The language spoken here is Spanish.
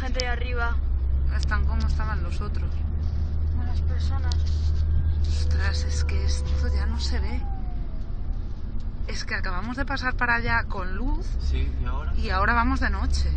gente de arriba. Están como estaban los otros. Buenas personas. Ostras, es que esto ya no se ve. Es que acabamos de pasar para allá con luz Sí, ¿y ahora? y ahora vamos de noche.